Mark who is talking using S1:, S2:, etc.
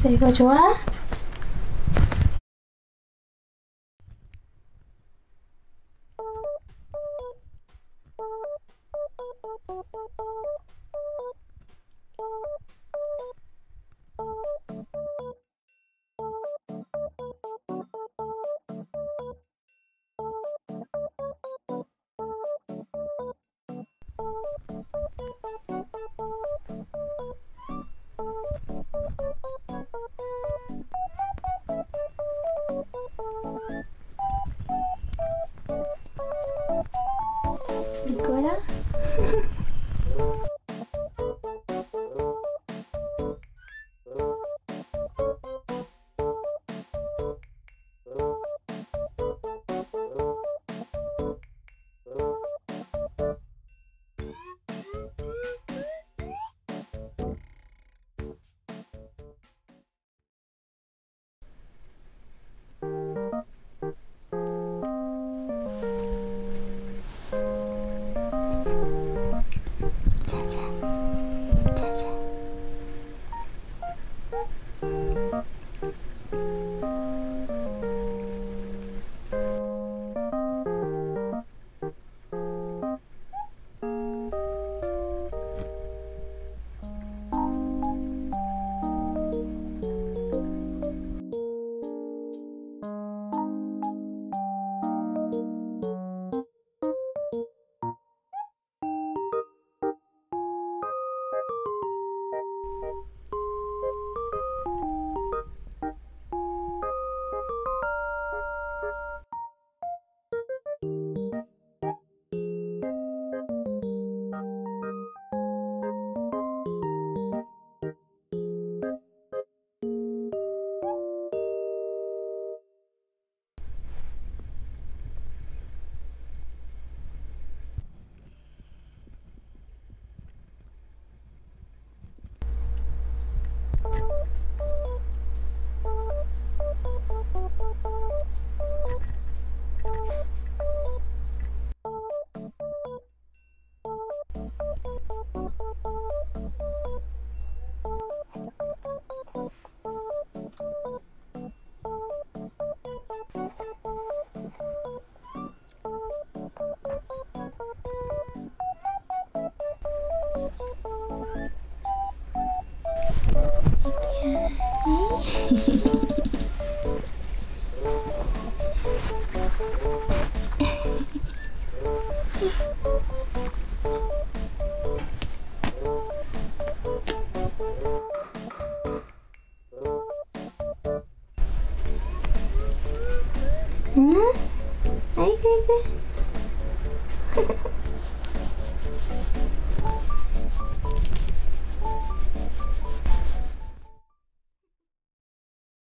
S1: 맛있어 이거 좋아? うん？あいくいく。